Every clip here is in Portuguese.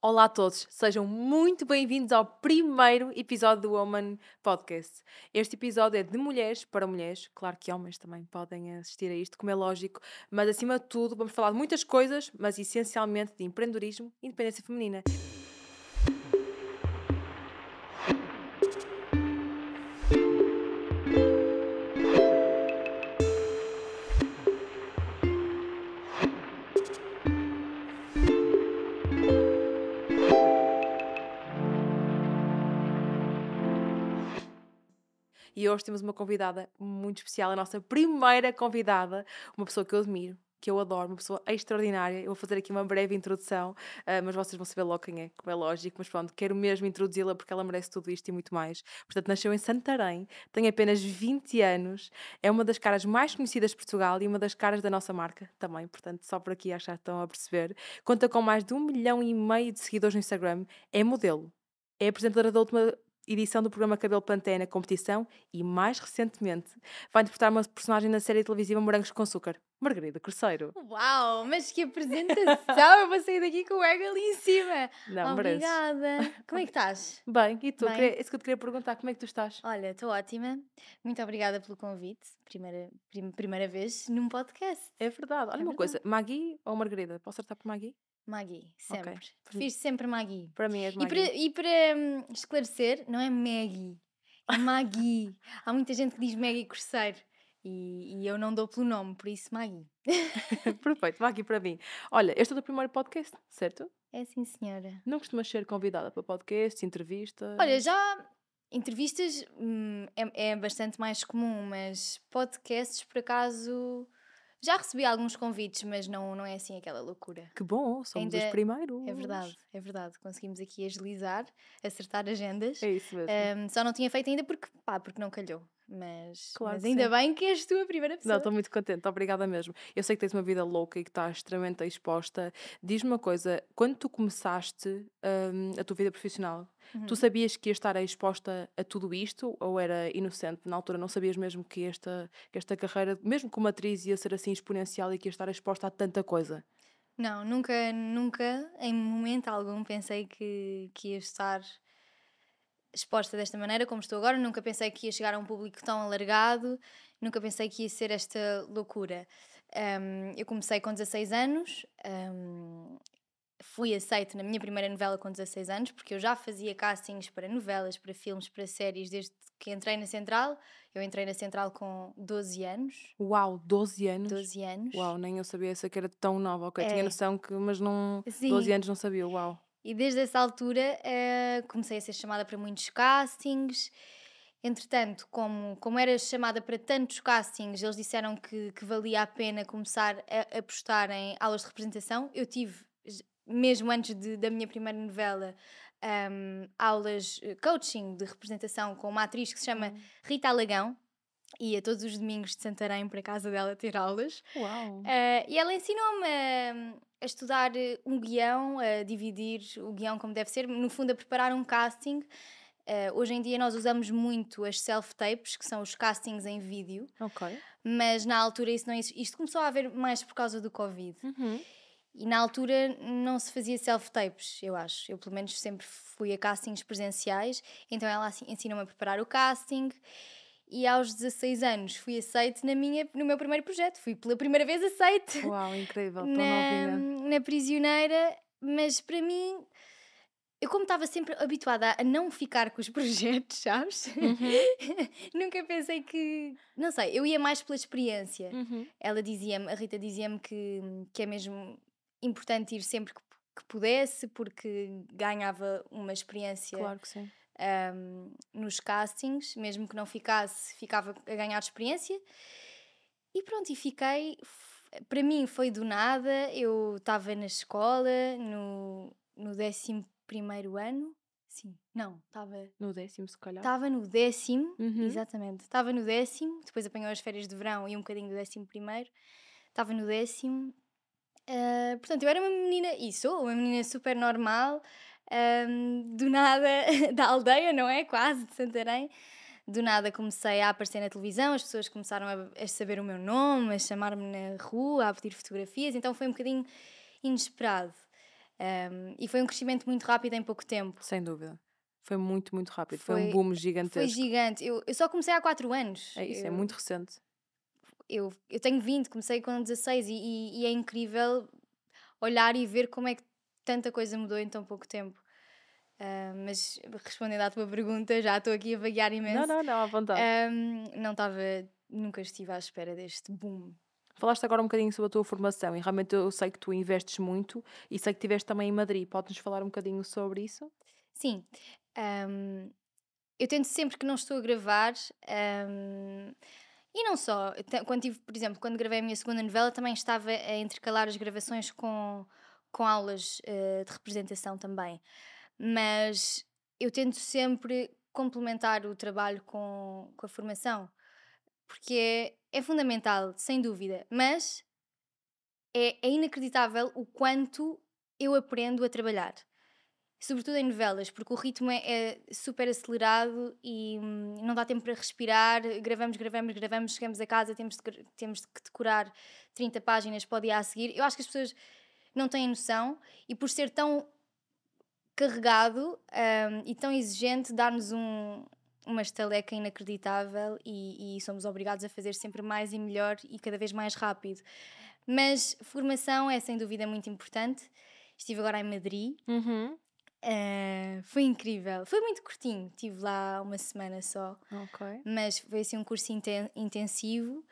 Olá a todos, sejam muito bem-vindos ao primeiro episódio do Woman Podcast. Este episódio é de mulheres para mulheres, claro que homens também podem assistir a isto, como é lógico, mas acima de tudo vamos falar de muitas coisas, mas essencialmente de empreendedorismo e independência feminina. E hoje temos uma convidada muito especial, a nossa primeira convidada, uma pessoa que eu admiro, que eu adoro, uma pessoa extraordinária. Eu vou fazer aqui uma breve introdução, uh, mas vocês vão saber logo quem é, como é lógico. Mas pronto, quero mesmo introduzi-la porque ela merece tudo isto e muito mais. Portanto, nasceu em Santarém, tem apenas 20 anos, é uma das caras mais conhecidas de Portugal e uma das caras da nossa marca também. Portanto, só por aqui já estão a perceber. Conta com mais de um milhão e meio de seguidores no Instagram, é modelo. É apresentadora da última edição do programa Cabelo Pantene Competição e, mais recentemente, vai interpretar uma personagem na série televisiva Morangos com Açúcar, Margarida Cruzeiro. Uau, mas que apresentação! Eu vou sair daqui com o ego ali em cima. Não, Obrigada. Como é que estás? Bem, e tu? Bem. Queria, isso que eu te queria perguntar, como é que tu estás? Olha, estou ótima. Muito obrigada pelo convite. Primeira, prim- primeira vez num podcast. É verdade. Olha É uma verdade. coisa, Magui ou Margarida? Posso acertar por Magui? Maggie, sempre. Ok. Prefiro sempre Maggie. Para mim é E Magui. para, e para hum, esclarecer, não é Maggie, é Maggie. Há muita gente que diz Maggie Cruzeiro. E, e eu não dou pelo nome, por isso Maggie. Perfeito, Magui para mim. Olha, este é o teu primeiro podcast, certo? É sim, senhora. Não costumas ser convidada para podcasts, entrevistas? Olha, já entrevistas hum, é, é bastante mais comum, mas podcasts, por acaso, já recebi alguns convites, mas não, não é assim aquela loucura. Que bom, somos os Ainda- primeiros. É verdade, é verdade. Conseguimos aqui agilizar, acertar agendas. É isso mesmo. Hum, só não tinha feito ainda porque, pá, porque não calhou. Mas, Claro mas ainda sim. bem que és tu a primeira pessoa. Não, estou muito contente, obrigada mesmo. Eu sei que tens uma vida louca e que estás extremamente exposta. Diz-me uma coisa, quando tu começaste hum, a tua vida profissional, tu Uhum. sabias que ias estar exposta a tudo isto ou era inocente na altura? Não sabias mesmo que esta, que esta carreira, mesmo como atriz, ia ser assim exponencial e que ia estar exposta a tanta coisa? Não, nunca, nunca, em momento algum, pensei que, que ia estar exposta desta maneira como estou agora. Nunca pensei que ia chegar a um público tão alargado. Nunca pensei que ia ser esta loucura. Hum, eu comecei com 16 anos. hum, fui aceite na minha primeira novela com 16 anos, porque eu já fazia castings para novelas, para filmes, para séries, desde que entrei na Central. Eu entrei na Central com 12 anos. Uau, 12 anos? 12 anos. Uau, nem eu sabia essa que era tão nova. Ok, tinha É. noção que, mas não. Sim. 12 anos não sabia, uau. E desde essa altura eh, comecei a ser chamada para muitos castings. Entretanto, como, como era chamada para tantos castings, eles disseram que, que valia a pena começar a, apostar em aulas de representação. Eu tive, mesmo antes de- da minha primeira novela, ahm, aulas, eh, coaching de representação com uma atriz que se chama Rita Alagão. Ia todos os domingos de Santarém para a casa dela ter aulas. Uau. Eh, e ela ensinou-me a, estudar eh, um guião, a dividir o guião como deve ser, no fundo a preparar um casting. Eh, hoje em dia nós usamos muito as self-tapes, que são os castings em vídeo, Ok. mas na altura isso não exi- isto começou a haver mais por causa do Covid. Uhum. E na altura não se fazia self-tapes, eu acho. Eu pelo menos sempre fui a castings presenciais, então ela assim, ensinou-me a preparar o casting. E aos 16 anos fui aceite na minha, no meu primeiro projeto. Fui pela primeira vez aceite Uau, incrível, tão na, novinha. na prisioneira, mas para mim, eu como estava sempre habituada a não ficar com os projetos, sabes? Uhum. Nunca pensei que. Não sei, eu ia mais pela experiência. Uhum. Ela dizia-me, a Rita dizia-me que, que é mesmo importante ir sempre que, que pudesse, porque ganhava uma experiência Claro que sim. Um, nos castings, mesmo que não ficasse, ficava a ganhar experiência. E pronto, e fiquei. Para mim foi do nada. Eu estava na escola, no, no 11 ano. Sim, não, estava. No décimo, se calhar. Estava no décimo, Uhum. exatamente. Estava no décimo, depois apanhou as férias de verão e um bocadinho do décimo primeiro. Estava no décimo. Ah, portanto, eu era uma menina, e sou uma menina super normal, ahm, do nada, da aldeia, não é? Quase, de Santarém. Do nada comecei a aparecer na televisão, as pessoas começaram a, a saber o meu nome, a chamar-me na rua, a pedir fotografias, então foi um bocadinho inesperado. Um, e foi um crescimento muito rápido em pouco tempo. Sem dúvida. Foi muito, muito rápido. Foi, um Foi- boom gigantesco. Foi gigante. Eu, eu só comecei há 4 anos. É isso, é Eu- muito recente. eu, eu tenho 20, comecei com 16 e, e- e é incrível olhar e ver como é que tanta coisa mudou em tão pouco tempo. Ah, mas respondendo à tua pergunta, já estou aqui a vaguear imenso. Não, não, não, à vontade. Ahm, não estava, nunca estive à espera deste boom. Falaste agora um bocadinho sobre a tua formação e realmente eu sei que tu investes muito e sei que estiveste também em Madrid. Podes-nos falar um bocadinho sobre isso? Sim, ahm, eu tento sempre que não estou a gravar, ahm, e não só, quando tive, por exemplo, quando gravei a minha segunda novela, também estava a intercalar as gravações com, com aulas eh, de representação também. Mas eu tento sempre complementar o trabalho com, com a formação, porque é, é fundamental, sem dúvida, mas é, é inacreditável o quanto eu aprendo a trabalhar sobretudo em novelas, porque o ritmo é, é super acelerado e hum, não dá tempo para respirar. Gravamos, gravamos, gravamos, chegamos a casa, temos de, temos de decorar 30 páginas para o dia a seguir. Eu acho que as pessoas não têm noção e por ser tão carregado hum, e tão exigente, dá-nos um, uma estaleca inacreditável e, e somos obrigados a fazer sempre mais e melhor e cada vez mais rápido. Mas formação é sem dúvida muito importante. Estive agora em Madrid Uhum. Uh, foi incrível. Foi muito curtinho, tive lá uma semana só, Ok. mas foi assim um curso inten- intensivo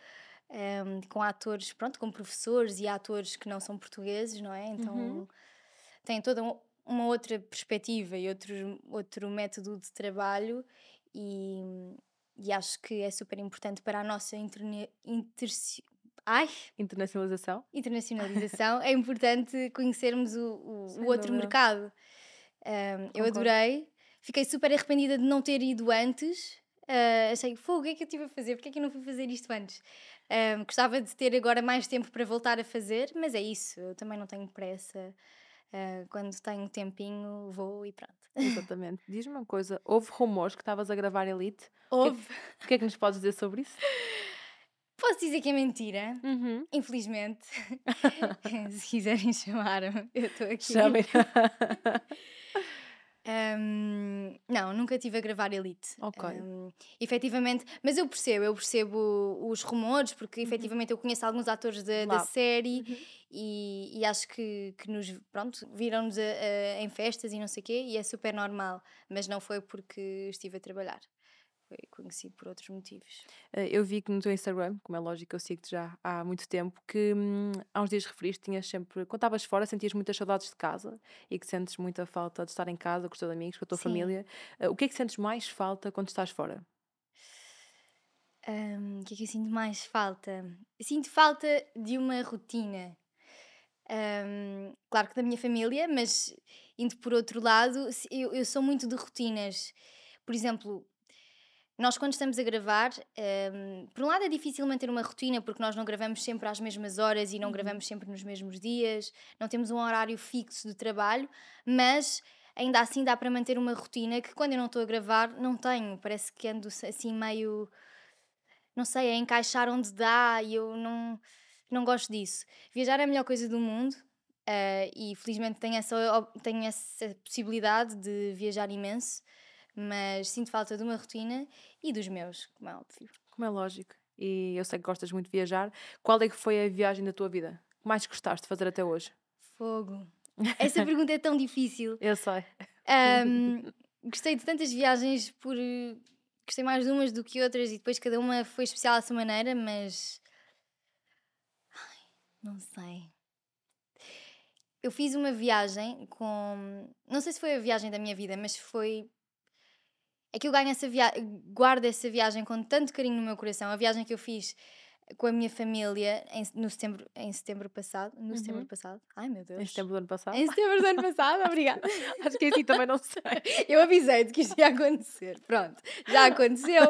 um, com atores, pronto, com professores e atores que não são portugueses, não é? Então Uhum. tem toda um- uma outra perspectiva e outro, outro método de trabalho e, e acho que é super importante para a nossa interne- interci- Ai, Internacionalização? internacionalização, é importante conhecermos o, o- o outro mercado. Um, eu adorei, fiquei super arrependida de não ter ido antes. Uh, achei, fogo, o que é que eu estive a fazer? Porquê é que eu não fui fazer isto antes? Um, gostava de ter agora mais tempo para voltar a fazer, mas é isso, eu também não tenho pressa. Uh, quando tenho tempinho, vou e pronto. Exatamente. Diz-me uma coisa, houve rumores que estavas a gravar Elite? Houve. O que é que nos podes dizer sobre isso? Posso dizer que é mentira, Uhum. infelizmente. Se quiserem chamar-me, eu estou aqui. Chamem. Um, não, nunca estive a gravar Elite. Ok. Um, efetivamente, mas eu percebo, eu percebo os rumores, porque efetivamente eu conheço alguns atores da, da série Uhum. e, e acho que, que nos, pronto, viram-nos a- a- em festas e não sei o quê, e é super normal, mas não foi porque estive a trabalhar. Foi conhecido por outros motivos. Eh, Eu vi que no teu Instagram, como é lógico, eu sigo-te já há muito tempo, que hum, há uns dias referiste, tinhas sempre, quando estavas fora, sentias muitas saudades de casa e que sentes muita falta de estar em casa com os teus amigos, com a tua Sim. família. Eh, O que é que sentes mais falta quando estás fora? Um, o que é que eu sinto mais falta? Eu sinto falta de uma rotina. Um, claro que da minha família, mas indo por outro lado, eu, eu sou muito de rotinas. Por exemplo, nós quando estamos a gravar, um, por um lado é difícil manter uma rotina porque nós não gravamos sempre às mesmas horas e não Uhum. gravamos sempre nos mesmos dias, não temos um horário fixo de trabalho, mas ainda assim dá para manter uma rotina que quando eu não estou a gravar não tenho. Parece que ando assim meio não sei, a encaixar onde dá e eu não, não gosto disso. Viajar é a melhor coisa do mundo eh, e felizmente tenho essa, tenho essa possibilidade de viajar imenso, mas sinto falta de uma rotina e dos meus, como é óbvio. Como é lógico. E eu sei que gostas muito de viajar. Qual é que foi a viagem da tua vida? que mais gostaste de fazer até hoje? Fogo. Essa pergunta é tão difícil. Eu sei. Ahm, gostei de tantas viagens por. Gostei mais de umas do que outras e depois cada uma foi especial à sua maneira, mas. Ai, não sei. Eu fiz uma viagem com. Não sei se foi a viagem da minha vida, mas foi. É que eu ganho essa viagem, guardo essa viagem com tanto carinho no meu coração. A viagem que eu fiz com a minha família em, no setembro, em setembro passado. No setembro Uhum. passado. Ai meu Deus. Em setembro do ano passado. Em setembro do ano passado, obrigada. Acho que assim também não sei. Eu avisei-te que isto ia acontecer. Pronto, já aconteceu.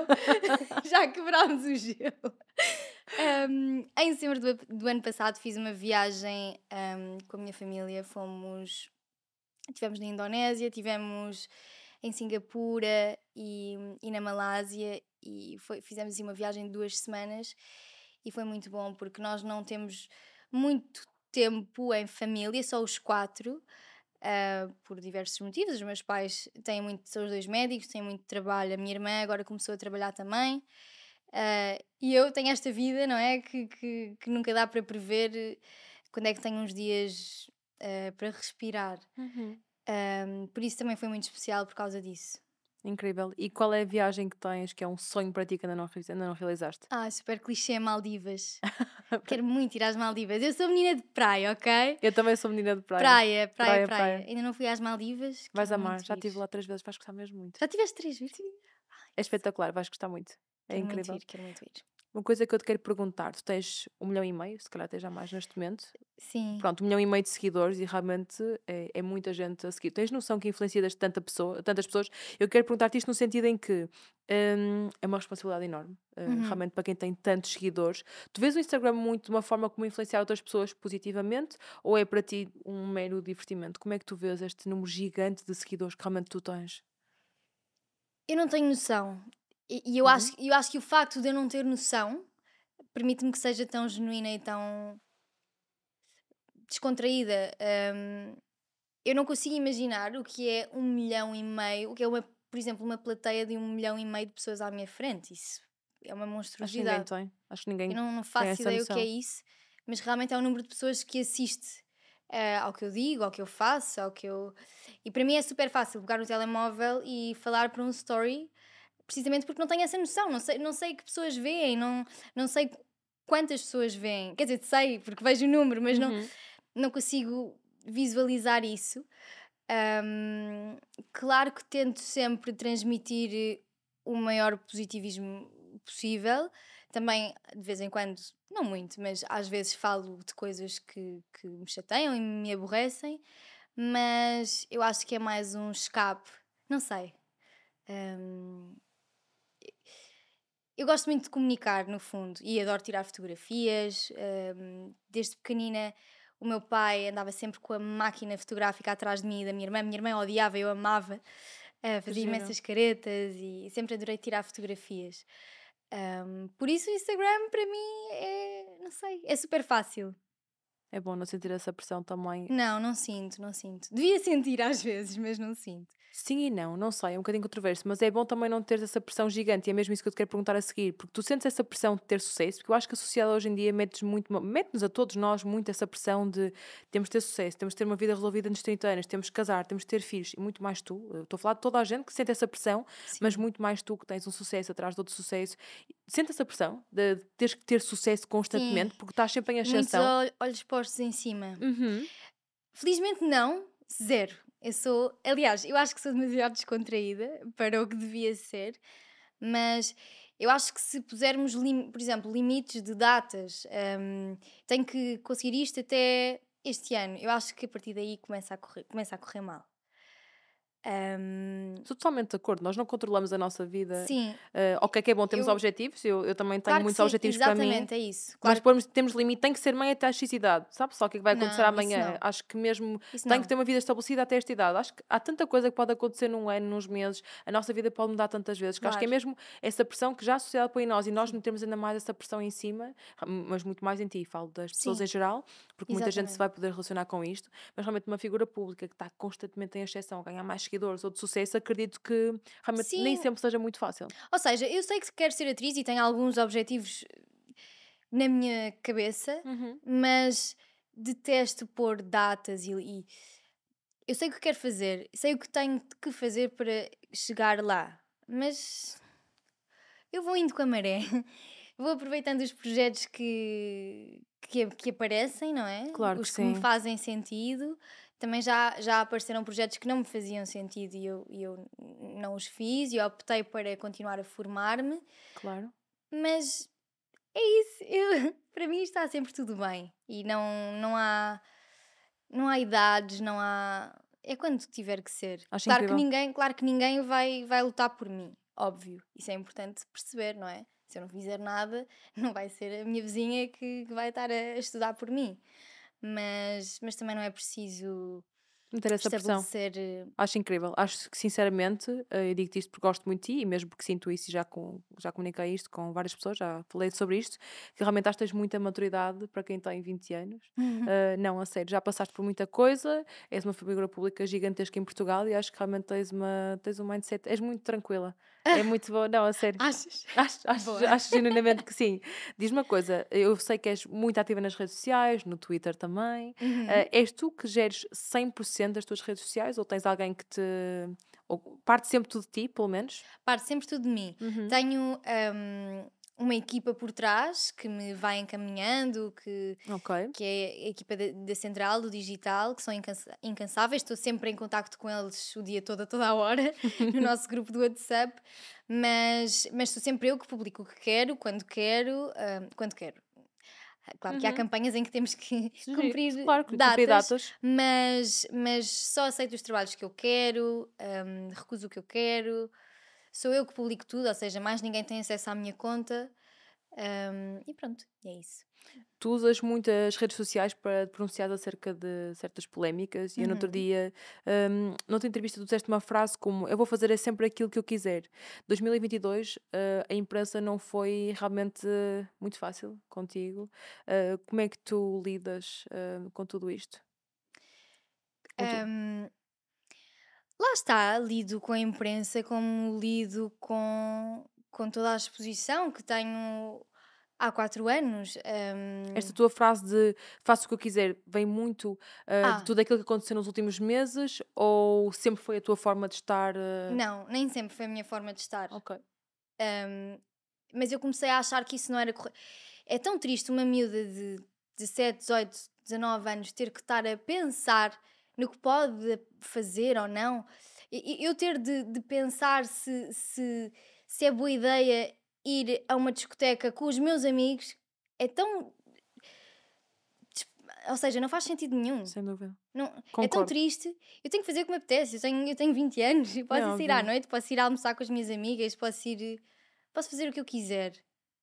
já quebrámos o gelo. Um, em setembro do, do ano passado fiz uma viagem um, com a minha família. Fomos. Tivemos na Indonésia, tivemos em Singapura e, e na Malásia. E foi, fizemos assim, uma viagem de duas semanas. E foi muito bom porque nós não temos muito tempo em família, só os quatro. uh, por diversos motivos. Os meus pais têm muito, são os dois médicos, têm muito trabalho. A minha irmã agora começou a trabalhar também. Uh, e eu tenho esta vida, não é? Que, que, que, nunca dá para prever quando é que tenho uns dias uh, para respirar. Uhum. Um, por isso também foi muito especial por causa disso. Incrível. E qual é a viagem que tens que é um sonho para ti que ainda não, ainda não realizaste? Ah, super clichê, Maldivas. Quero muito ir às Maldivas. Eu sou menina de praia, ok? Eu também sou menina de praia. Praia, praia, praia. praia. Ainda não fui às Maldivas. Vais amar. Já estive lá três vezes, vais gostar mesmo muito. Já tiveste três vezes? É espetacular, vais gostar muito. É quero incrível. Muito ir, quero muito ir. Uma coisa que eu te quero perguntar, tu tens um milhão e meio, se calhar tens já mais neste momento. Sim. Pronto, um milhão e meio de seguidores e realmente é, é muita gente a seguir. Tens noção que influencias tanta pessoa, tantas pessoas? Eu quero perguntar-te isto no sentido em que hum, é uma responsabilidade enorme, uh, uhum. realmente para quem tem tantos seguidores. Tu vês o Instagram muito de uma forma como influenciar outras pessoas positivamente ou é para ti um mero divertimento? Como é que tu vês este número gigante de seguidores que realmente tu tens? Eu não tenho noção. E, e eu, uhum. acho, eu acho que o facto de eu não ter noção permite-me que seja tão genuína e tão descontraída. Um, eu não consigo imaginar o que é um milhão e meio, o que é, uma, por exemplo, uma plateia de um milhão e meio de pessoas à minha frente. Isso é uma monstruosidade. Acho que ninguém tem. Acho que ninguém eu não, não faço ideia o que é isso, mas realmente é o número de pessoas que assiste uh, ao que eu digo, ao que eu faço, ao que eu. E para mim é super fácil pegar no telemóvel e falar para um story precisamente porque não tenho essa noção, não sei, não sei que pessoas veem, não, não sei quantas pessoas veem, quer dizer, sei porque vejo o número, mas uhum. não, não consigo visualizar isso. Um, claro que tento sempre transmitir o maior positivismo possível. Também, de vez em quando, não muito, mas às vezes falo de coisas que, que me chateiam e me aborrecem, mas eu acho que é mais um escape, não sei. Um, eu gosto muito de comunicar, no fundo, e adoro tirar fotografias. Um, desde pequenina, o meu pai andava sempre com a máquina fotográfica atrás de mim e da minha irmã. Minha irmã odiava, eu amava. Uh, fazia imensas caretas e sempre adorei tirar fotografias. Um, por isso, o Instagram para mim é, não sei, é super fácil. É bom não sentir essa pressão também. Não, não sinto, não sinto. Devia sentir às vezes, mas não sinto. Sim e não, não sei, é um bocadinho controverso, mas é bom também não ter essa pressão gigante, e é mesmo isso que eu te quero perguntar a seguir, porque tu sentes essa pressão de ter sucesso, porque eu acho que a sociedade hoje em dia mete-nos muito, mete-nos a todos nós muito essa pressão de temos de ter sucesso, temos de ter uma vida resolvida nos 30 anos, temos de casar, temos de ter filhos, e muito mais tu, eu estou a falar de toda a gente que sente essa pressão, Sim. mas muito mais tu que tens um sucesso atrás de outro sucesso, sente essa pressão de teres que ter sucesso constantemente, Sim. porque estás sempre em ascensão. Muitos olhos postos em cima. Uhum. Felizmente não, zero eu sou, aliás, eu acho que sou demasiado descontraída para o que devia ser, mas eu acho que se pusermos, por exemplo, limites de datas, um, tenho que conseguir isto até este ano. Eu acho que a partir daí começa a correr, começa a correr mal. Um... Estou totalmente de acordo, nós não controlamos a nossa vida. Sim. Uh, ok, que é bom, temos eu... objetivos, eu, eu também tenho claro muitos sim, objetivos para mim. Exatamente, é isso. Claro. Mas pormos, temos limite, tem que ser mãe até a X idade, sabe só o que, é que vai acontecer não, amanhã? Acho que mesmo isso tem não. que ter uma vida estabelecida até esta idade. Acho que há tanta coisa que pode acontecer num ano, nos meses, a nossa vida pode mudar tantas vezes, que claro. acho que é mesmo essa pressão que já a sociedade põe em nós e nós não temos ainda mais essa pressão em cima, mas muito mais em ti, falo das pessoas sim. em geral, porque exatamente. muita gente se vai poder relacionar com isto, mas realmente uma figura pública que está constantemente em exceção, ganhar mais seguidores ou de sucesso acredito que realmente Sim. nem sempre seja muito fácil. Ou seja, eu sei que quero ser atriz e tenho alguns objetivos na minha cabeça, uhum. mas detesto pôr datas e, e, eu sei o que quero fazer, sei o que tenho que fazer para chegar lá, mas eu vou indo com a maré, vou aproveitando os projetos que, que, que aparecem, não é? Claro os que, que me fazem sentido também já, já apareceram projetos que não me faziam sentido e eu, e eu não os fiz e optei para continuar a formar-me. Claro. Mas é isso. Eu, para mim está sempre tudo bem. E não, não há não há idades, não há. É quando tiver que ser. Acho claro que ninguém, claro que ninguém vai, vai lutar por mim, óbvio. Isso é importante perceber, não é? Se eu não fizer nada, não vai ser a minha vizinha que, que vai estar a estudar por mim mas, mas também não é preciso ter essa pressão. estabelecer. eh, Acho incrível. Acho que, sinceramente, eh, eu digo-te isto porque gosto muito de ti e mesmo porque sinto isso e já, com, já comuniquei isto com várias pessoas, já falei sobre isto, que realmente acho que tens muita maturidade para quem tem 20 anos. Eh, não, a sério, já passaste por muita coisa, és uma figura pública gigantesca em Portugal e acho que realmente tens, uma, tens um mindset, és muito tranquila. É muito boa, não, a sério. Achas? Acho, acho, acho genuinamente que sim. Diz-me uma coisa, eu sei que és muito ativa nas redes sociais, no Twitter também. Uhum. Eh, és tu que geres 100% das tuas redes sociais ou tens alguém que te. Ou parte sempre tudo de ti, pelo menos? Parte sempre tudo de mim. Uhum. Tenho hum, uma equipa por trás que me vai encaminhando, que, Ok. que é a equipa da, Central, do Digital, que são incansáveis. Estou sempre em contacto com eles o dia todo, a toda a hora, no nosso grupo do WhatsApp. Mas, mas sou sempre eu que publico o que quero, quando quero, hum, quando quero. Claro que há Uhum. campanhas em que temos que cumprir claro, que datas, cumprir datas. mas, mas só aceito os trabalhos que eu quero, hum, recuso o que eu quero, sou eu que publico tudo, ou seja, mais ninguém tem acesso à minha conta. hum, e pronto, é isso. Tu usas muitas redes sociais para te pronunciar acerca de certas polémicas e eu no outro Uhum. dia, um, noutra entrevista, tu disseste uma frase como eu vou fazer é sempre aquilo que eu quiser. 2022, eh, a imprensa não foi realmente muito fácil contigo. Eh, como é que tu lidas eh, com tudo isto? Hum, lá está, lido com a imprensa como lido com, com toda a exposição que tenho há quatro anos. hum, Esta tua frase de faço o que eu quiser vem muito eh, Ah. de tudo aquilo que aconteceu nos últimos meses ou sempre foi a tua forma de estar? eh, Não, nem sempre foi a minha forma de estar. Ok. Um, mas eu comecei a achar que isso não era correto. É tão triste uma miúda de 17, 18, 19 anos ter que estar a pensar no que pode fazer ou não. E- e Eu ter de, de pensar se, se, se é boa ideia ir a uma discoteca com os meus amigos é tão. Ou seja, não faz sentido nenhum. Sem dúvida. Não, é tão triste. Eu tenho que fazer o que me apetece. Eu tenho, eu tenho 20 anos. Eu posso É ir à noite, posso ir almoçar com as minhas amigas, posso ir. Posso fazer o que eu quiser.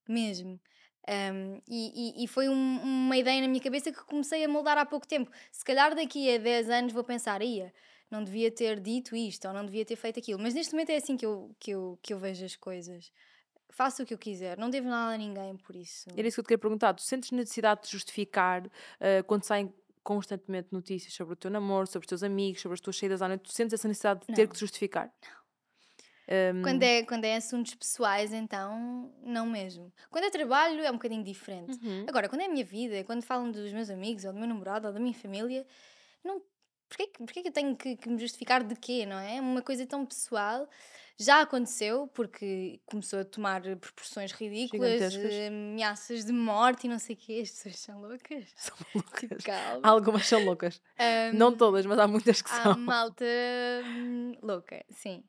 Mesmo. Um, e, e- e foi um- uma ideia na minha cabeça que comecei a moldar há pouco tempo. Se calhar daqui a 10 anos vou pensar, ia, não devia ter dito isto ou não devia ter feito aquilo. Mas neste momento é assim que eu, que eu, que eu vejo as coisas. Faço o que eu quiser, não devo nada a ninguém por isso. Era isso que eu te queria perguntar. Tu sentes necessidade de justificar eh, quando saem constantemente notícias sobre o teu namoro, sobre os teus amigos, sobre as tuas saídas à noite? Tu sentes essa necessidade de ter Não. que te justificar? Quando é, quando é assuntos pessoais, então, não mesmo. Quando é trabalho, é um bocadinho diferente. Uhum. Agora, quando é a minha vida, quando falam dos meus amigos, ou do meu namorado, ou da minha família, não. Porquê, que- porquê que eu tenho que, que me justificar de quê, não é? É uma coisa tão pessoal. Já aconteceu, porque começou a tomar proporções ridículas, eh, ameaças de morte e não sei o quê. As pessoas são loucas. São loucas. Calma. Algumas são loucas. Não Ahm, todas, mas há muitas que Há são. malta hum, louca, sim.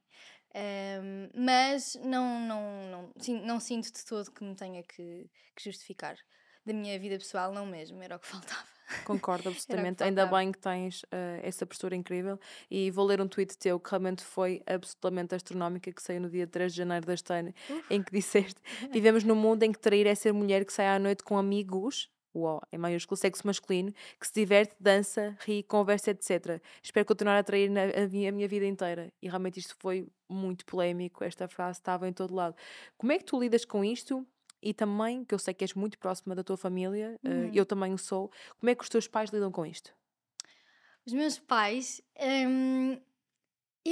Ahm, mas não, não, não, sim, não sinto de todo que me tenha que, que justificar. Da minha vida pessoal, não mesmo, era o que faltava. Concordo absolutamente. Ainda bem que tens eh, essa postura incrível. E vou ler um tweet teu que realmente foi absolutamente astronómica, que saiu no dia 3 de janeiro deste ano, em que disseste: Vivemos num mundo em que trair é ser mulher que sai à noite com amigos. Uau, em maiúsculo, sexo masculino, que se diverte, dança, ri, conversa, etc. Espero continuar a trair na, a, minha, a minha vida inteira. E realmente isto foi muito polémico. Esta frase estava em todo lado. Como é que tu lidas com isto? E também, que eu sei que és muito próxima da tua família, eh, Uhum. eu também o sou. Como é que os teus pais lidam com isto? Os meus pais, hum,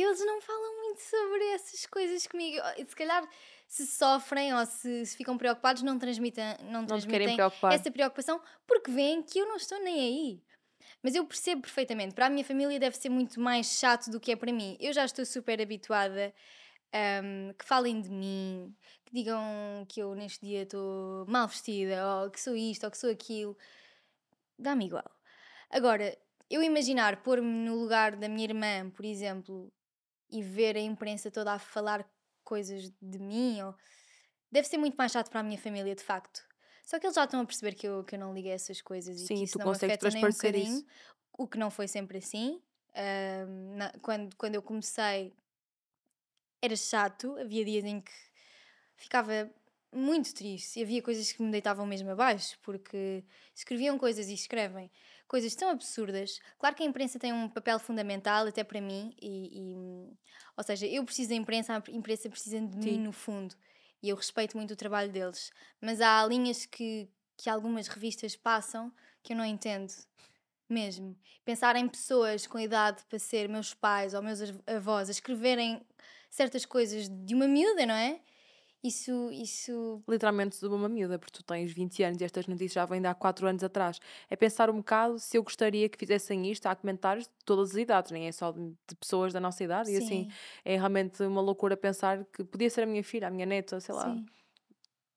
eles não falam muito sobre essas coisas comigo. E Se calhar, se sofrem ou se, se ficam preocupados, não transmitem, não Não transmitem preocupar? essa preocupação porque veem que eu não estou nem aí. Mas eu percebo perfeitamente. Para a minha família deve ser muito mais chato do que é para mim. Eu já estou super habituada hum, que falem de mim, que digam que eu neste dia estou mal vestida, ou que sou isto, ou que sou aquilo. Dá-me igual. Agora, eu imaginar pôr-me no lugar da minha irmã, por exemplo, e ver a imprensa toda a falar coisas de mim, ou... deve ser muito mais chato para a minha família, de facto. Só que eles já estão a perceber que eu, que eu não ligo a essas coisas e Sim, que isso não consegues afeta nem um bocadinho. isso. O que não foi sempre assim. Ahm, na- quando, quando eu comecei era chato, havia dias em que ficava muito triste e havia coisas que me deitavam mesmo abaixo, porque escreviam coisas e escrevem coisas tão absurdas. Claro que a imprensa tem um papel fundamental, até para mim, e, e, ou seja, eu preciso da imprensa, a imprensa precisa de mim Sim. no fundo, e eu respeito muito o trabalho deles. Mas há linhas que, que algumas revistas passam que eu não entendo. Mesmo. Pensar em pessoas com idade para ser meus pais ou meus av- avós a escreverem certas coisas de uma miúda, não é? Isso, isso Literalmente de uma miúda, porque tu tens 20 anos e estas notícias já vêm de há 4 anos atrás. É pensar um bocado se eu gostaria que fizessem isto. Há comentários de todas as idades, nem é só de, pessoas da nossa idade. E assim, sim, é realmente uma loucura pensar que podia ser a minha filha, a minha neta, sei lá. sim.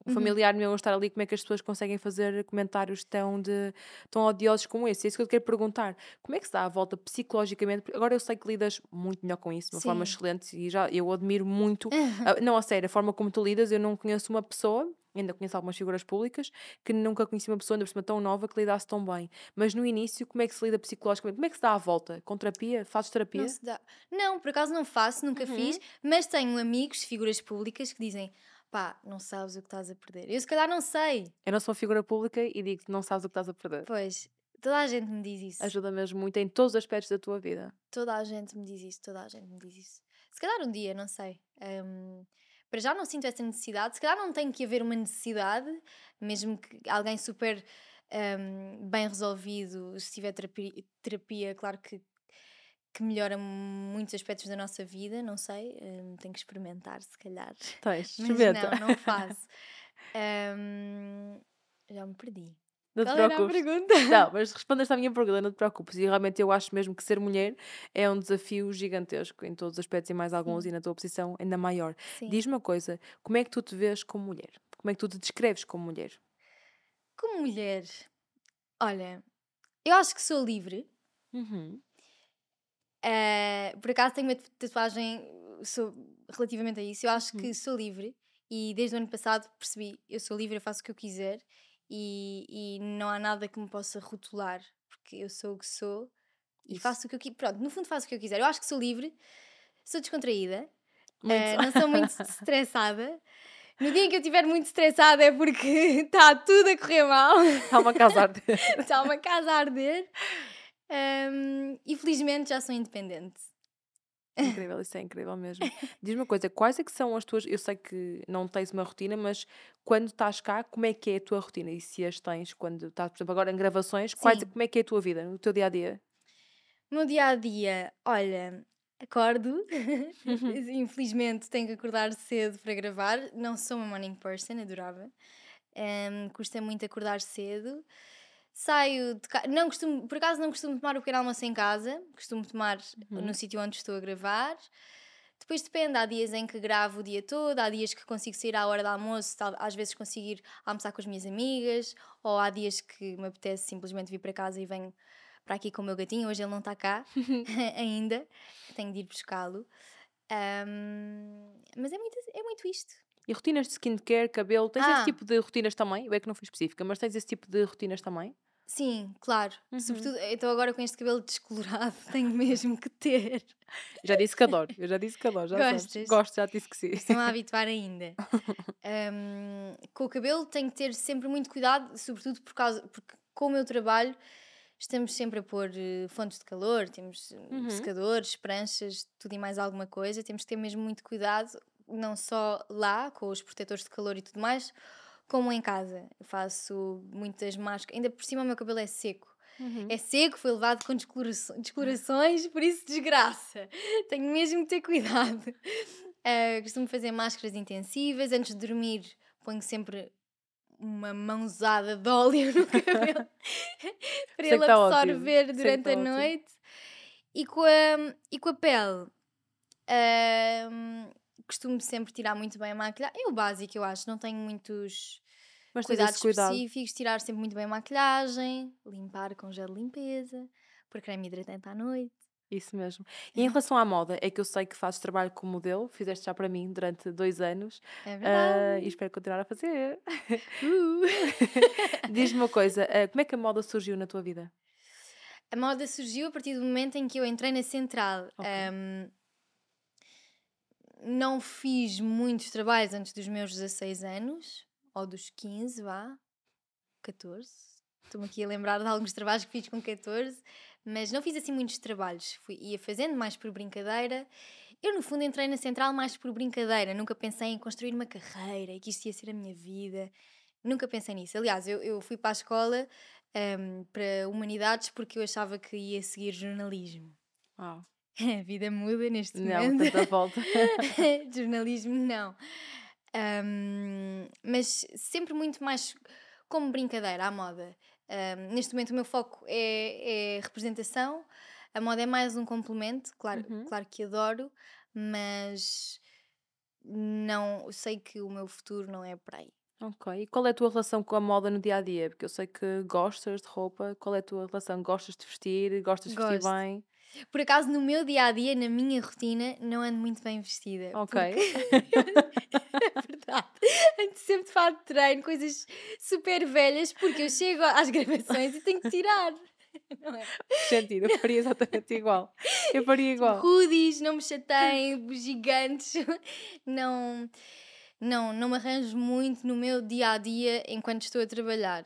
Um familiar meu a estar ali, como é que as pessoas conseguem fazer comentários tão, de, tão odiosos como esse? É isso que eu te quero perguntar. Como é que se dá a volta psicologicamente? Porque Agora eu sei que lidas muito melhor com isso, de uma forma Sim. excelente, e já eu admiro muito. a- não, a sério, a forma como tu lidas, eu não conheço uma pessoa. Ainda conheço algumas figuras públicas que nunca conheci uma pessoa, ainda por cima tão nova, que lidasse tão bem. Mas no início, como é que se lida psicologicamente? Como é que se dá a volta? Com terapia? Fazes terapia? Não se dá. Não, por acaso não faço, nunca Uhum. fiz, mas tenho amigos, figuras públicas, que dizem: pá, não sabes o que estás a perder. Eu se calhar não sei. Eu não sou uma figura pública e digo que não sabes o que estás a perder. Pois, toda a gente me diz isso. Ajuda mesmo muito em todos os aspectos da tua vida. Toda a gente me diz isso, toda a gente me diz isso. Se calhar um dia, não sei. Hum, para já não sinto essa necessidade. Se calhar não tem que haver uma necessidade, mesmo que alguém super hum, bem resolvido, se tiver terapia, terapia claro que, que melhora muitos aspectos da nossa vida, não sei. hum, tenho que experimentar, se calhar. Tens, Mas experimenta. não, não faço. Hum, já me perdi. Não te Qual preocupes. Não, mas respondeste à minha pergunta, não te preocupes. E realmente eu acho mesmo que ser mulher é um desafio gigantesco em todos os aspectos e mais alguns, Sim. e na tua posição ainda maior. Diz-me uma coisa, como é que tu te vês como mulher? Como é que tu te descreves como mulher? Como mulher, olha, eu acho que sou livre. Uhum. Eh, por acaso tenho uma tatuagem sou, relativamente a isso. Eu acho que sou livre e desde o ano passado percebi eu sou livre, eu faço o que eu quiser e, e não há nada que me possa rotular porque eu sou o que sou e Isso. faço o que eu quiser. Pronto, no fundo faço o que eu quiser. Eu acho que sou livre, sou descontraída, eh, não sou muito estressada. No dia em que eu estiver muito estressada é porque está tudo a correr mal. Há uma casar. Está uma casa a arder. Ahm, e felizmente já sou independente. incrível, isso é incrível mesmo. Diz-me uma coisa, quais é que são as tuas. Eu sei que não tens uma rotina, mas quando estás cá, como é que é a tua rotina? E se as tens quando estás, por exemplo, agora em gravações, quais, Sim. como é que é a tua vida, no teu dia a dia? No dia a dia, olha, acordo. Uhum. Infelizmente tenho que acordar cedo para gravar. Não sou uma morning person, adorava. Ahm, custa muito acordar cedo. Saio de casa. Não costumo, por acaso não costumo tomar o pequeno almoço em casa, costumo tomar Uhum. no sítio onde estou a gravar. Depois depende, há dias em que gravo o dia todo, há dias que consigo sair à hora do almoço, tal- às vezes consigo ir almoçar com as minhas amigas, ou há dias que me apetece simplesmente vir para casa e venho para aqui com o meu gatinho. Hoje ele não está cá ainda, tenho de ir buscá-lo. Ahm, mas é muito, é muito isto. E rotinas de skincare, cabelo, tens Ah. esse tipo de rotinas também? Eu é que não fui específica, mas tens esse tipo de rotinas também? Sim, claro. Uhum. Sobretudo, então agora com este cabelo descolorado, tenho mesmo que ter. Já disse que adoro, eu já disse que adoro, já sabes. Gosto, já disse que sim. Estou-me a habituar ainda. Ahm, com o cabelo tenho que ter sempre muito cuidado, sobretudo por causa, porque com o meu trabalho estamos sempre a pôr eh, fontes de calor, temos eh, Uhum. secadores, pranchas, tudo e mais alguma coisa. Temos que ter mesmo muito cuidado, não só lá, com os protetores de calor e tudo mais, como em casa. Eu faço muitas máscaras, ainda por cima o meu cabelo é seco. Uhum. É seco, foi levado com descolorações, por isso desgraça. Tenho mesmo que ter cuidado. Ah, costumo fazer máscaras intensivas. Antes de dormir, ponho sempre uma mãozada de óleo no cabelo para ele tá absorver durante tá a noite. E com a, e com a pele, ah, costumo sempre tirar muito bem a maquilhagem. É o básico, eu acho. Não tenho muitos Mas cuidados cuidado. específicos, tirar sempre muito bem a maquilhagem, limpar com gel de limpeza, pôr creme hidratante à noite. Isso mesmo. E em relação à moda, é que eu sei que fazes trabalho como modelo, fizeste já para mim durante dois anos É ah, verdade. e espero continuar a fazer. Uh. Diz-me uma coisa, ah, como é que a moda surgiu na tua vida? A moda surgiu a partir do momento em que eu entrei na Central. Ok. Ahm, não fiz muitos trabalhos antes dos meus 16 anos, ou dos 15, vá, 14. Estou-me aqui a lembrar de alguns trabalhos que fiz com 14, mas não fiz assim muitos trabalhos. Fui, ia fazendo mais por brincadeira. Eu, no fundo, entrei na central mais por brincadeira. Nunca pensei em construir uma carreira e que isto ia ser a minha vida. Nunca pensei nisso. Aliás, eu, eu fui para a escola um, para humanidades porque eu achava que ia seguir jornalismo. Uau. A vida muda neste Não, momento. tanta volta. jornalismo, não. Um, mas sempre muito mais como brincadeira à moda. Um, neste momento o meu foco é, é representação, a moda é mais um complemento, claro, Uhum. claro que adoro, mas não sei que o meu futuro não é por aí. Ok. E qual é a tua relação com a moda no dia a dia? Porque eu sei que gostas de roupa. Qual é a tua relação? Gostas de vestir? Gostas de vestir Gosto. bem? Por acaso, no meu dia a dia, na minha rotina, não ando muito bem vestida. Ok. é verdade. Ando sempre de fato de treino, coisas super velhas, porque eu chego às gravações e tenho que tirar. Não é? Sentido. Eu faria exatamente igual. Eu faria igual. Hoodies, não me chateiem, gigantes. Não, não, não me arranjo muito no meu dia a dia enquanto estou a trabalhar.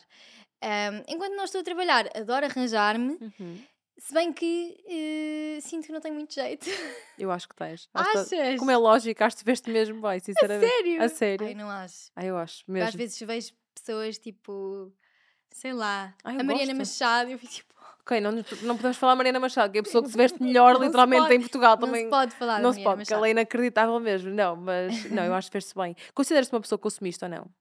Ahm, enquanto não estou a trabalhar, adoro arranjar-me, Uhum. Se bem que eh, sinto que não tenho muito jeito. Eu acho que tens. Acho que- Achas? Como é lógico, acho que te veste mesmo bem, sinceramente. Sério? A sério? Ai, não acho. Ah, eu acho mesmo. às vezes vejo pessoas tipo, sei lá, Ai, a Mariana gosto. Machado, eu fico tipo, Ok, não, não podemos falar Mariana Machado, que é a pessoa que se veste melhor, Não literalmente, pode- em Portugal não também. se pode falar Não se pode, porque ela é inacreditável mesmo. Não, mas não, eu acho que veste bem. Consideras-te uma pessoa consumista ou não?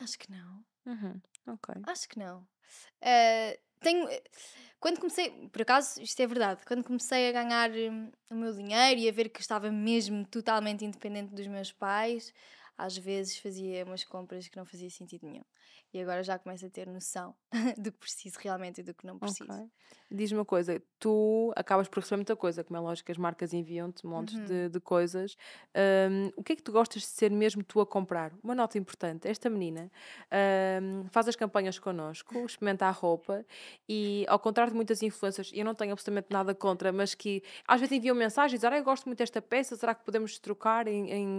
Acho que não. Uhum. Ok. Acho que não. Ah, tenho. Quando comecei, por acaso, isto é verdade, quando comecei a ganhar hum, o meu dinheiro e a ver que estava mesmo totalmente independente dos meus pais, às vezes fazia umas compras que não fazia sentido nenhum. E agora já começo a ter noção do que preciso realmente e do que não preciso. Ok. Diz-me uma coisa, tu acabas por receber muita coisa, como é lógico, as marcas enviam-te montes Uhum. de, de coisas. Hum, o que é que tu gostas de ser mesmo tu a comprar? Uma nota importante, esta menina hum, faz as campanhas connosco, experimenta a roupa e, ao contrário de muitas influências, e eu não tenho absolutamente nada contra, mas que às vezes enviam mensagens, dizem, ah, eu gosto muito desta peça, será que podemos trocar em, em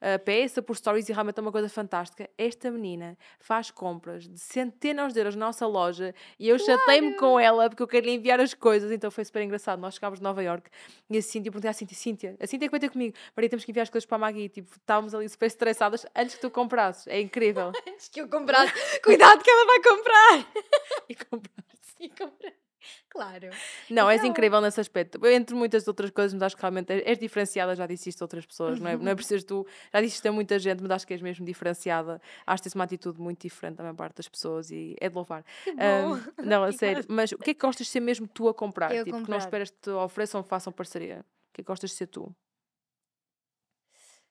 a peça por stories e realmente é uma coisa fantástica. Esta menina faz compras de centenas de euros na nossa loja e eu chatei-me com ela porque eu queria enviar as coisas, então foi super engraçado. Nós chegámos de Nova York e a Cíntia, eu perguntei à Cíntia, Cíntia, a Cíntia que vai ter comigo, Maria, temos que enviar as coisas para a Magui, tipo, estávamos ali super estressadas antes que tu comprasses, é incrível. Antes que eu comprasse, cuidado que ela vai comprar! e compraste. E comprar. Claro. Não, és Então- incrível nesse aspecto. Entre muitas outras coisas, mas acho que realmente és, és diferenciada, já disse isto a outras pessoas, não é, não é preciso tu, já disse isto a muita gente, mas acho que és mesmo diferenciada. Acho que tens uma atitude muito diferente da maior parte das pessoas e é de louvar. Ahm, não, a sério. Obrigada. Mas o que é que gostas de ser mesmo tu a comprar? Eu tipo, que não comprar. esperas que te ofereçam ou façam parceria. O que é que gostas de ser tu?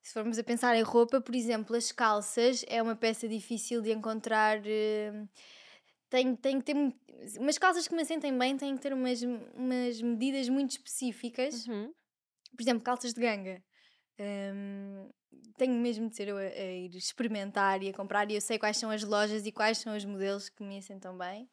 Se formos a pensar em roupa, por exemplo, as calças é uma peça difícil de encontrar. eh, Tem, tem que ter. Umas calças que me assentem bem têm que ter umas, umas medidas muito específicas. Por exemplo, calças de ganga. Hum, tenho mesmo de ser eu a, a ir experimentar e a comprar, e eu sei quais são as lojas e quais são os modelos que me assentam bem.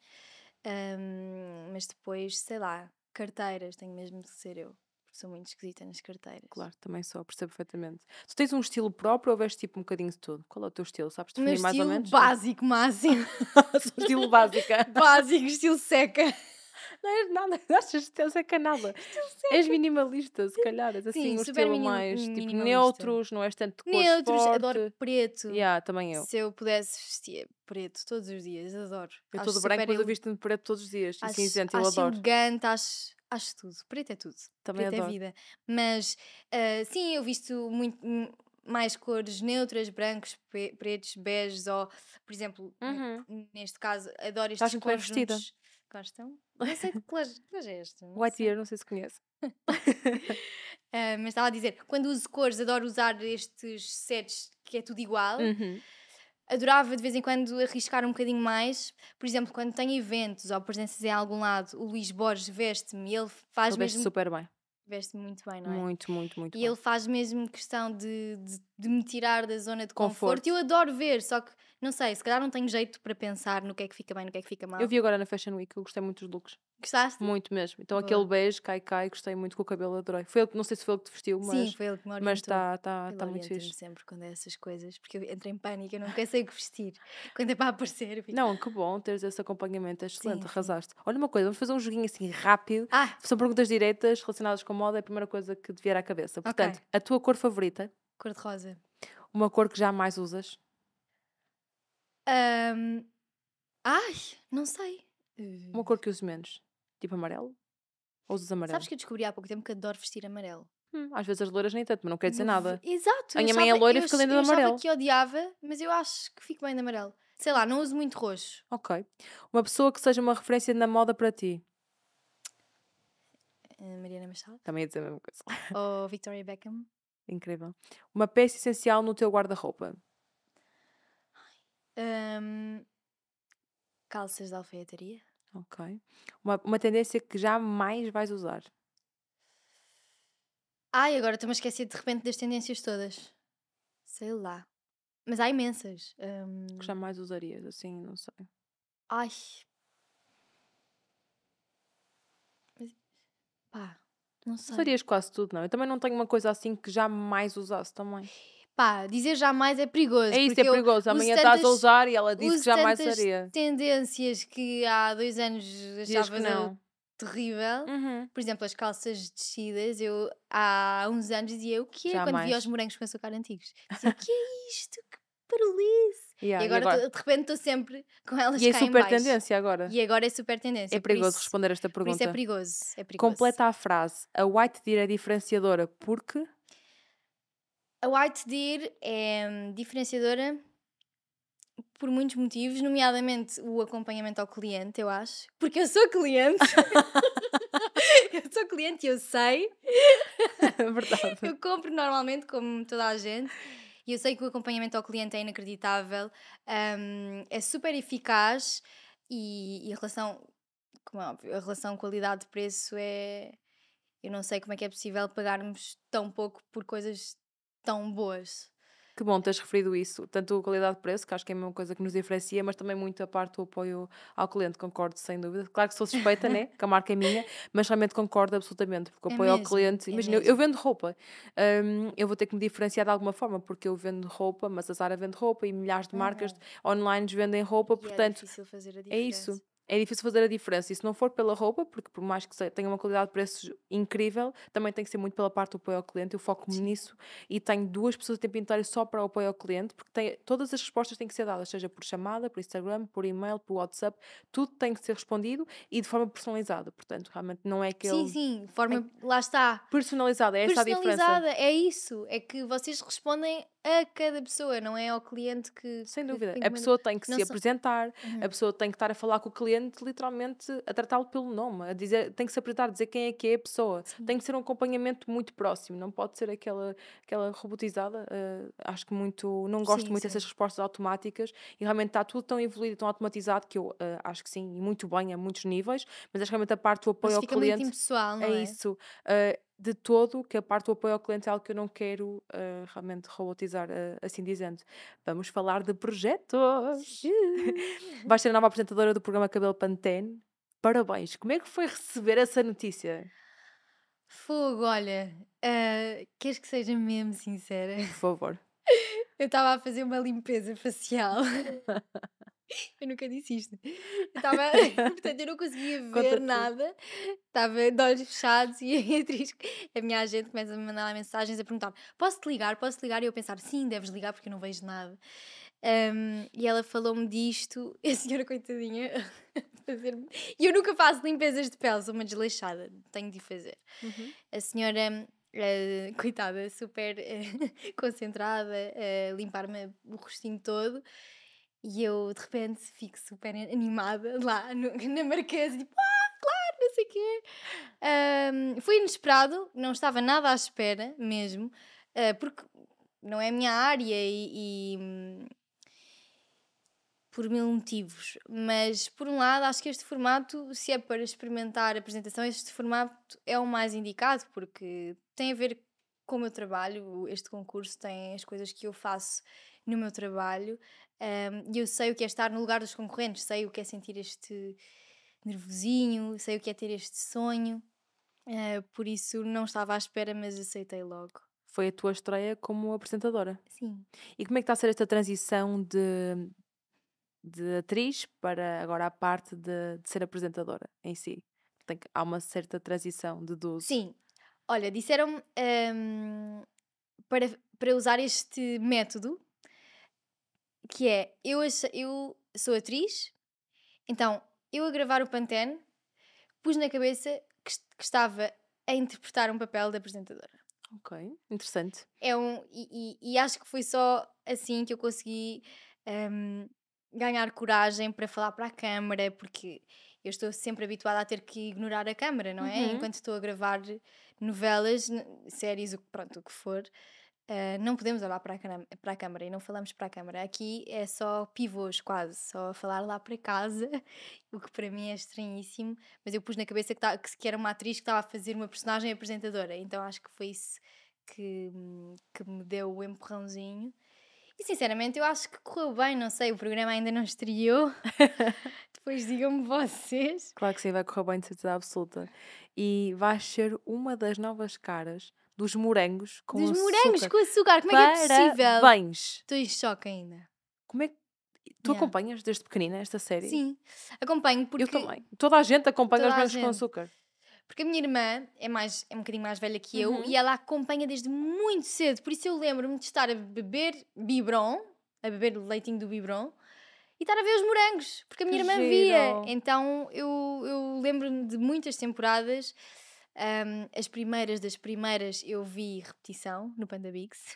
Hum, mas depois, sei lá, carteiras, tenho mesmo de ser eu. Sou muito esquisita nas carteiras. Claro, também sou, percebo perfeitamente. Tu tens um estilo próprio ou vestes tipo um bocadinho de tudo? Qual é o teu estilo? Sabes O meu definir mais ou estilo menos? básico, máximo. Estilo básica. básico, estilo seca. Não és nada, achas que é nada. És minimalista, se calhar. És assim, Sim, um estilo minim- mais tipo neutros, não és tanto de Neutros, forte. adoro preto. Yeah, também eu. Se eu pudesse vestir preto todos os dias, adoro. Eu Acho estou de branco, mas eu visto de preto todos os dias. E acho, cinzento, eu acho adoro. elegante, acho, acho tudo. Preto é tudo. Também preto adoro. é vida. Mas ah, sim, eu visto muito hum, mais cores neutras, brancos, pretos, beges, ou, por exemplo, Uhum. neste caso, adoro Estás estes muito bem vestida. Gostam? Não sei de que cor que cor é não White. Year, não sei se conhece. Ah, mas estava a dizer, quando uso cores, adoro usar estes sets que é tudo igual. Uhum. Adorava de vez em quando arriscar um bocadinho mais. Por exemplo, quando tenho eventos ou presenças em algum lado, o Luís Borges veste-me e ele faz Ele mesmo. super bem. Veste muito bem, não é? Muito, muito, muito E bem. ele faz mesmo questão de, de, de me tirar da zona de conforto. Conforto. Eu adoro ver, só que não sei, se calhar não tenho jeito para pensar no que é que fica bem, no que é que fica mal. Eu vi agora na Fashion Week, eu gostei muito dos looks. Gostaste? Muito mesmo. Então Boa. aquele beijo, cai, cai, gostei muito com o cabelo, adorei. Foi ele, que- não sei se foi ele que te vestiu, Sim, mas foi ele que me mas orientou. está tá, Ele tá muito fixe. sempre quando é essas coisas, porque eu entro em pânico, eu nunca sei o que vestir. Quando é para aparecer, fico... Não, que bom teres esse acompanhamento, é excelente, Sim, sim. arrasaste. Olha uma coisa, vamos fazer um joguinho assim rápido. Ah, São perguntas diretas relacionadas com moda, é a primeira coisa que te vier à cabeça. Portanto, a tua cor favorita, cor-de-rosa. uma cor que jamais usas, Ahm, Ai, não sei. uma cor que uses menos, tipo amarelo? Ou usas amarelo? Sabes que eu descobri há pouco tempo que adoro vestir amarelo. Hum, às vezes as loiras nem tanto, mas não quer dizer nada. Exato. A eu minha mãe é loira e eu fica linda de Eu amarelo. que odiava, mas eu acho que fico bem de amarelo. Sei lá, não uso muito roxo. Ok. Uma pessoa que seja uma referência na moda para ti. Ah, Mariana Machado. Também ia dizer a mesma coisa. Ou Victoria Beckham. Incrível. Uma peça essencial no teu guarda-roupa. Calças de alfaiataria. Ok. Uma, uma tendência que jamais vais usar. Ai, agora estou-me a esquecer de repente das tendências todas. Sei lá. Mas há imensas. Ahm, Que jamais usarias, assim, não sei. Ai. Mas, pá, não sei. Usarias quase tudo, não? Eu também não tenho uma coisa assim que jamais usasse também. Pá, dizer jamais é perigoso. É isso, é perigoso. Amanhã estás a usar e ela disse que jamais usaria. tendências que há dois anos eu não. terrível. Uhum. Por exemplo, as calças descidas, eu há uns anos dizia o quê? Quando via Jamais. os morangos com açúcar antigos. Dizia, o que é isto? Que barulhice! Yeah, e agora, tô- de repente estou sempre com elas E é super tendência agora. E agora é super tendência. É perigoso isso- responder esta Por isso pergunta. é perigoso. É perigoso. Completa a frase. A white deer é diferenciadora porque. A White Deer é hum, diferenciadora por muitos motivos, nomeadamente o acompanhamento ao cliente, eu acho. Porque eu sou cliente. eu sou cliente e eu sei. É verdade. Eu compro normalmente, como toda a gente. E eu sei que o acompanhamento ao cliente é inacreditável, hum, é super eficaz e, e a relação, como é óbvio, a relação qualidade-preço é. Eu não sei como é que é possível pagarmos tão pouco por coisas tão boas. Que bom teres referido isso, tanto a qualidade de preço, que acho que é a mesma coisa que nos diferencia, mas também muito a parte do apoio ao cliente, concordo sem dúvida. Claro que sou suspeita, né? Que a marca é minha, mas realmente concordo absolutamente, porque o É apoio ao mesmo, cliente, é imagina, eu- eu vendo roupa, hum, eu vou ter que me diferenciar de alguma forma, porque eu vendo roupa, mas a Zara vende roupa e milhares de marcas online vendem roupa, E é portanto, difícil fazer a é diferença. isso. É difícil fazer a diferença. E se não for pela roupa, porque por mais que tenha uma qualidade de preços incrível, também tem que ser muito pela parte do apoio ao cliente. Eu foco-me nisso e tenho duas pessoas o tempo inteiro só para o apoio ao cliente, porque tem, todas as respostas têm que ser dadas, seja por chamada, por Instagram, por e-mail, por WhatsApp, tudo tem que ser respondido e de forma personalizada. Portanto, realmente não é aquele. Sim, sim, forma. Lá está. Personalizada, é essa a diferença. Personalizada, é isso. É que vocês respondem a cada pessoa, não é ao cliente que. Sem que- dúvida. que A pessoa tem que Não se são- apresentar, Uhum. a pessoa tem que estar a falar com o cliente, literalmente a tratá-lo pelo nome, a dizer, tem que se apresentar, dizer quem é que é a pessoa. Sim. Tem que ser um acompanhamento muito próximo, não pode ser aquela, aquela robotizada. eh, acho que muito, não gosto Sim, muito sim. dessas respostas automáticas e realmente está tudo tão evoluído, tão automatizado que eu eh, acho que sim, e muito bem a muitos níveis, mas acho que realmente a parte do apoio Mas ao cliente. muito impessoal, não É é? isso. eh, de todo, que a parte do apoio ao cliente é algo que eu não quero eh, realmente robotizar, eh, assim dizendo. Vamos falar de projetos. Vais ser a nova apresentadora do programa Cabelo Pantene. Parabéns. Como é que foi receber essa notícia? Fogo, olha. ah, queres que seja mesmo sincera? Por favor. Eu estava a fazer uma limpeza facial. Eu nunca disse isto. Estava, portanto, eu não conseguia ver nada. Estava de olhos fechados e a Beatriz, a minha agente, começa a me mandar mensagens a perguntar: posso-te ligar? Posso-te ligar? E eu pensar: sim, deves ligar porque eu não vejo nada. Ahm, e ela falou-me disto, a senhora, coitadinha. E eu nunca faço limpezas de pele, sou uma desleixada, tenho de fazer. A senhora, eh, coitada, super eh, concentrada, a limpar-me o rostinho todo. E eu, de repente, fico super animada lá no- na marquesa, tipo, ah, claro, não sei o quê. Ahm, foi inesperado, não estava nada à espera mesmo, ah, porque não é a minha área e, e, por mil motivos. Mas, por um lado, acho que este formato, se é para experimentar a apresentação, este formato é o mais indicado, porque tem a ver com o meu trabalho. Este concurso tem as coisas que eu faço no meu trabalho um, e eu sei o que é estar no lugar dos concorrentes, sei o que é sentir este nervosinho, sei o que é ter este sonho. eh, por isso não estava à espera, mas aceitei logo. Foi a tua estreia como apresentadora. Sim. E como é que está a ser esta transição de, de atriz para agora a parte de, de ser apresentadora em si? Tem há uma certa transição, deduzo. Sim. Olha, disseram-me hum, para, para usar este método que é eu, eu sou atriz, então eu a gravar o Pantene pus na cabeça que, que estava a interpretar um papel de apresentadora. Ok, interessante. É um, e, e- e acho que foi só assim que eu consegui hum, ganhar coragem para falar para a câmara, porque eu estou sempre habituada a ter que ignorar a câmara, não é? Uhum. Enquanto estou a gravar novelas, séries, o, pronto, o que for, ah, não podemos olhar para a, para a câmara e não falamos para a câmara. Aqui é só pivôs, quase, só falar lá para casa, o que para mim é estranhíssimo. Mas eu pus na cabeça que, ta- que, que era uma atriz que estava a fazer uma personagem apresentadora, então acho que foi isso que, que me deu o empurrãozinho. E sinceramente eu acho que correu bem, não sei, o programa ainda não estreou. Depois digam-me vocês. Claro que sim, vai correr bem de certeza absoluta. E vais ser uma das novas caras dos morangos com Dos açúcar. morangos com açúcar, como é que é possível? Parabéns! Estou em choque ainda. Como é que... Tu Yeah. acompanhas desde pequenina esta série? Sim, acompanho porque, Eu também. Toda a gente acompanha Toda os morangos com açúcar. porque a minha irmã é, mais, é um bocadinho mais velha que eu Uhum. e ela acompanha desde muito cedo. Por isso eu lembro-me de estar a beber biberon, a beber o leitinho do biberon e estar a ver os morangos, porque a minha Que irmã via. giro. Então eu, eu lembro-me de muitas temporadas. Ahm, as primeiras das primeiras eu vi repetição no Panda Bix.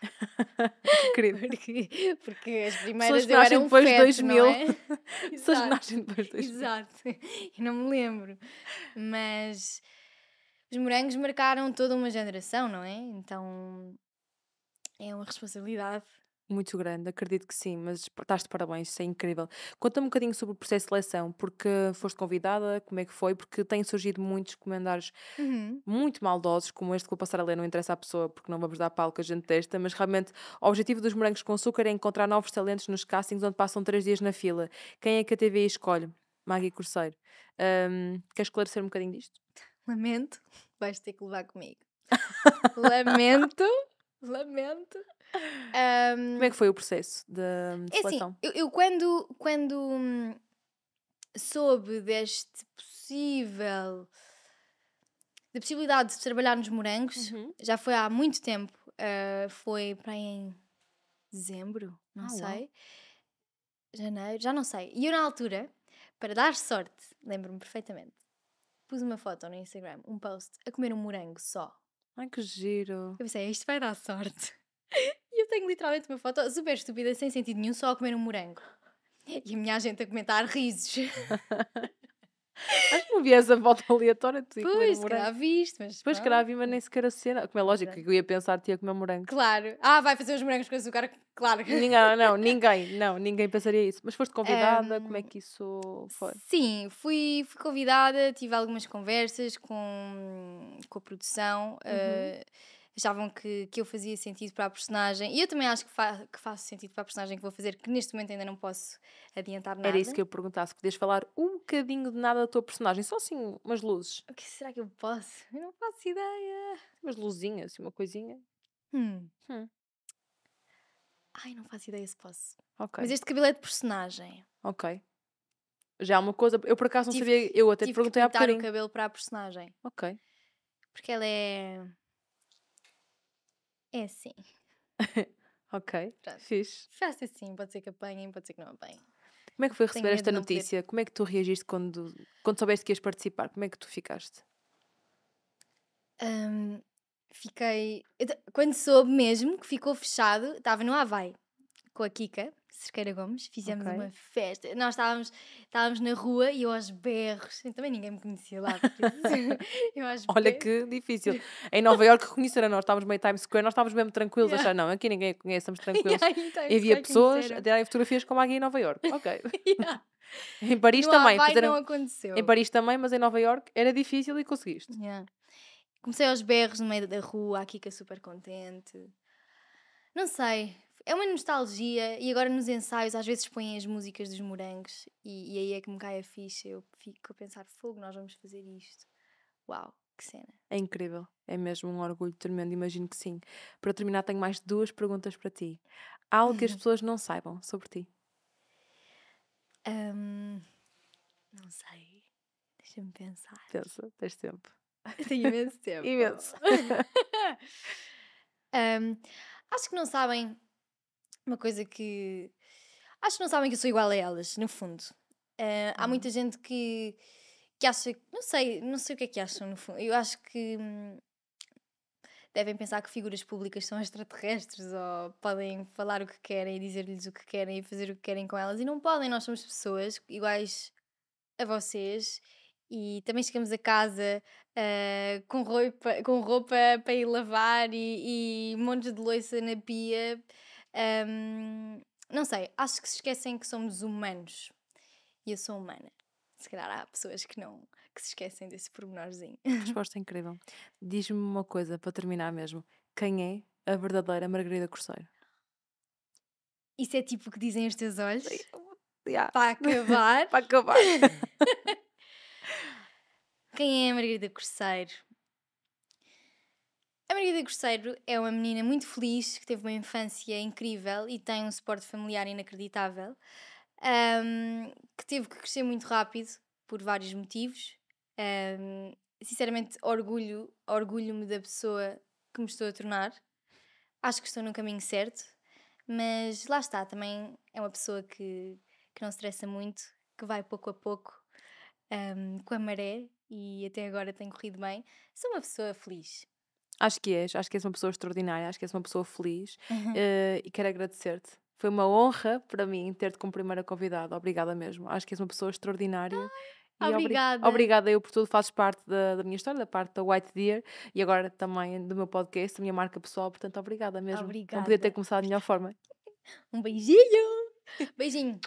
Que querido. Porque, porque as primeiras eu era um depois de feto, 2000. não é? Pessoas que nascem depois de 2000. Exato, eu não me lembro. Mas os morangos marcaram toda uma geração, não é? Então é uma responsabilidade. Muito grande, acredito que sim, mas estás de parabéns, isso é incrível. Conta-me um bocadinho sobre o processo de seleção, porque foste convidada, como é que foi? Porque têm surgido muitos comentários Uhum. muito maldosos, como este que vou passar a ler, não interessa à pessoa, porque não vamos dar que a gente testa, mas realmente o objetivo dos morangos com açúcar é encontrar novos talentos nos castings onde passam três dias na fila. Quem é que a TV escolhe? Maggie Corseiro. Ahm, queres esclarecer um bocadinho disto? Lamento, vais ter que levar comigo. lamento, lamento. Ahm, Como é que foi o processo de, de É assim, seleção? eu, eu quando, quando hum, soube deste possível da possibilidade de trabalhar nos morangos, Uhum. já foi há muito tempo, ah, foi para em dezembro, não Ah, uau. sei, janeiro, já não sei. E eu na altura, para dar sorte, lembro-me perfeitamente, pus uma foto no Instagram, um post, a comer um morango só. Ai, que giro. Eu pensei, isto vai dar sorte. Tenho literalmente uma foto super estúpida, sem sentido nenhum, só a comer um morango. E a minha gente a comentar risos. Acho que não vi essa foto aleatória de tu Pois, um se calhar viste, mas. Depois que vi, mas nem sequer a cena. Como é lógico que eu ia pensar que ia comer morango. Claro. Ah, vai fazer os morangos com açúcar, claro. Ninguém, não, ninguém, não, ninguém pensaria isso. Mas foste convidada, como é que isso foi? Sim, fui, fui convidada, tive algumas conversas com, com a produção. eh, achavam que, que eu fazia sentido para a personagem. E eu também acho que, fa que faço sentido para a personagem que vou fazer, que neste momento ainda não posso adiantar nada. Era isso que eu perguntasse, podias falar um bocadinho de nada da tua personagem, só assim umas luzes, O que será que eu posso? Eu não faço ideia. umas luzinhas, assim, uma coisinha. Hum. Hum. Ai, não faço ideia se posso. Ok, Mas este cabelo é de personagem. ok. Já é uma coisa, eu por acaso não Tive sabia, eu até te perguntei há pintar o bocadinho. cabelo para a personagem. Ok, Porque ela é. É assim. ok, Pronto. fixe. Faço assim, pode ser que apanhem, pode ser que não apanhem. Como é que foi receber esta notícia? Como é que tu reagiste quando, quando soubeste que ias participar? Como é que tu ficaste? Ahm, fiquei. Quando soube mesmo que ficou fechado, estava no Havaí com a Kika, Cerqueira Gomes, fizemos Ok. uma festa. Nós estávamos, estávamos na rua e eu aos berros. e Também ninguém me conhecia lá. eu aos Olha berros. que difícil. Em Nova Iorque reconheceram, nós estávamos meio Times Square, nós estávamos mesmo tranquilos, Yeah. achar, não, aqui ninguém conhece, estamos tranquilos. Yeah, E havia pessoas conheceram. a tirarem fotografias como aqui em Nova Iorque. Ok. Yeah. Em Paris no também. Fizeram- não aconteceu. Em Paris também, mas em Nova Iorque era difícil e conseguiste. Yeah. Comecei aos berros no meio da rua, a Kika super contente. Não sei, é uma nostalgia e agora nos ensaios às vezes põem as músicas dos morangos e, e aí é que me cai a ficha. Eu fico a pensar, fogo, nós vamos fazer isto. Uau, que cena. É incrível, é mesmo um orgulho tremendo, imagino que sim. Para terminar, tenho mais duas perguntas para ti. Há algo que as pessoas não saibam sobre ti? Ahm, não sei. Deixa-me pensar. Pensa, tens tempo. Tenho imenso tempo. Imenso. Ahm, acho que não sabem uma coisa que. Acho que não sabem que eu sou igual a elas, no fundo. Há Hum. muita gente que, que acha. Não sei, não sei o que é que acham, no fundo. Eu acho que. hum, devem pensar que figuras públicas são extraterrestres ou podem falar o que querem e dizer-lhes o que querem e fazer o que querem com elas. E não podem, nós somos pessoas iguais a vocês e também chegamos a casa ah, com, roupa, com roupa para ir lavar e, e montes de louça na pia. Ahm, não sei, acho que se esquecem que somos humanos e eu sou humana. Se calhar há pessoas que não que se esquecem desse pormenorzinho. Resposta incrível. Diz-me uma coisa para terminar mesmo. Quem é a verdadeira Margarida Corseiro? Isso é tipo o que dizem os teus olhos Yeah. para acabar. Para acabar. Quem é a Margarida Corseiro? A Margarida Corseiro é uma menina muito feliz, que teve uma infância incrível e tem um suporte familiar inacreditável, ahm, que teve que crescer muito rápido por vários motivos. Ahm, sinceramente, orgulho, orgulho-me da pessoa que me estou a tornar. Acho que estou no caminho certo, mas lá está, também é uma pessoa que, que não se estressa muito, que vai pouco a pouco ahm, com a maré e até agora tem corrido bem. Sou uma pessoa feliz. Acho que és, acho que és uma pessoa extraordinária, acho que és uma pessoa feliz eh, e quero agradecer-te. Foi uma honra para mim ter-te como primeira convidada. Obrigada mesmo. Acho que és uma pessoa extraordinária. E obri- obrigada. Obrigada eu por tudo. Fazes parte da, da minha história, da parte da White Deer e agora também do meu podcast, da minha marca pessoal. Portanto, obrigada mesmo. Não podia ter Obrigada. começado de melhor forma. Um beijinho! Beijinho!